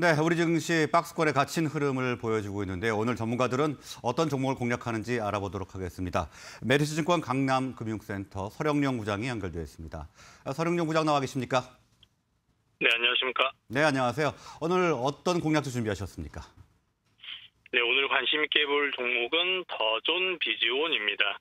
네, 우리 증시 박스권에 갇힌 흐름을 보여주고 있는데 오늘 전문가들은 어떤 종목을 공략하는지 알아보도록 하겠습니다. 메리츠증권 강남금융센터 서령용 부장이 연결되어 있습니다. 아, 서령용 부장 나와 계십니까? 네, 안녕하십니까. 네, 안녕하세요. 오늘 어떤 공략도 준비하셨습니까? 네, 오늘 관심 있게 볼 종목은 더존 비즈온입니다.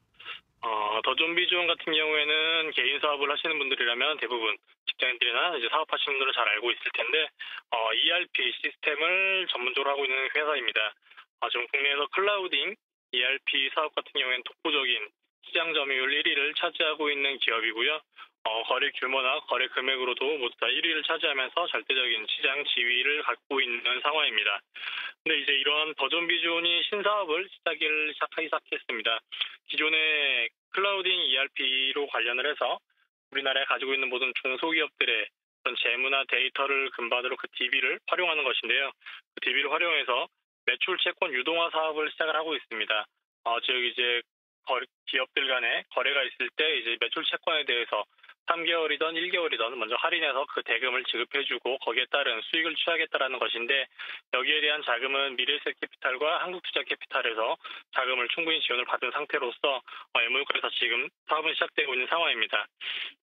어, 더존 비즈온 같은 경우에는 개인 사업을 하시는 분들이라면 대부분 직장인들이나 이제 사업하시는 분들은 잘 알고 있을 텐데 어, ERP 시스템을 전문적으로 하고 있는 회사입니다. 어, 지금 국내에서 클라우딩 ERP 사업 같은 경우에는 독보적인 시장 점유율 1위를 차지하고 있는 기업이고요. 어, 거래 규모나 거래 금액으로도 모두 다 1위를 차지하면서 절대적인 시장 지위를 갖고 있는 상황입니다. 근데 이제 이런 더존 비존이 신사업을 시작을 시작하기 시작했습니다. 기존의 클라우딩 ERP로 관련을 해서 우리나라에 가지고 있는 모든 중소기업들의 어떤 재무나 데이터를 근반으로 그 DB를 활용하는 것인데요. 그 DB를 활용해서 매출 채권 유동화 사업을 시작을 하고 있습니다. 어, 즉 이제 기업들 간에 거래가 있을 때 이제 매출 채권에 대해서 3개월이든 1개월이든 먼저 할인해서 그 대금을 지급해주고 거기에 따른 수익을 취하겠다라는 것인데 여기에 대한 자금은 미래에셋 캐피탈과 한국투자캐피탈에서 자금을 충분히 지원을 받은 상태로서 어, MOU에서 지금 사업은 시작되고 있는 상황입니다.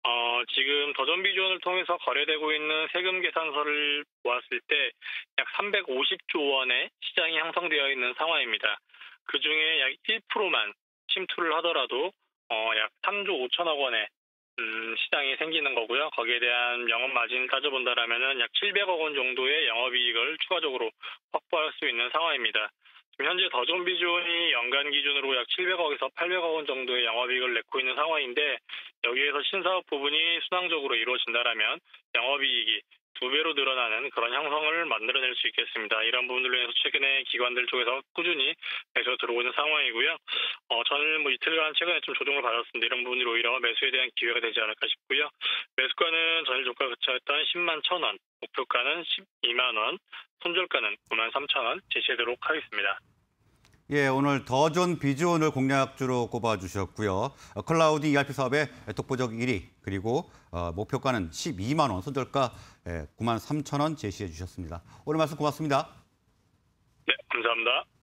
어, 지금 지원을 통해서 거래되고 있는 세금 계산서를 보았을 때 약 350조 원의 시장이 형성되어 있는 상황입니다. 그 중에 약 1%만 침투를 하더라도 어, 약 3조 5천억 원의 음, 시장이 생기는 거고요. 거기에 대한 영업 마진을 따져본다라면은 약 700억 원 정도의 영업이익을 추가적으로 확보할 수 있는 상황입니다. 현재 더존 비존이 연간 기준으로 약 700억에서 800억 원 정도의 영업이익을 내고 있는 상황인데 여기에서 신사업 부분이 순항적으로 이루어진다라면 영업이익이 두 배로 늘어나는 그런 형성을 만들어낼 수 있겠습니다. 이런 부분들로 인해서 최근에 기관들 쪽에서 꾸준히 들어오고 있는 상황이고요. 어, 저는 뭐 이틀간 최근에 좀 조정을 받았습니다. 이런 부분들이 오히려 매수에 대한 기회가 되지 않을까 싶고요. 매수가는 전일 조가 그쳐했던 10만 1천원, 목표가는 12만 원, 손절가는 9만 3천 원 제시하도록 하겠습니다. 예, 오늘 더존 비즈온을 공략주로 꼽아주셨고요. 어, 클라우드 ERP 사업의 독보적 1위, 그리고 어, 목표가는 12만 원, 손절가 9만 3천 원 제시해 주셨습니다. 오늘 말씀 고맙습니다. 네, 감사합니다.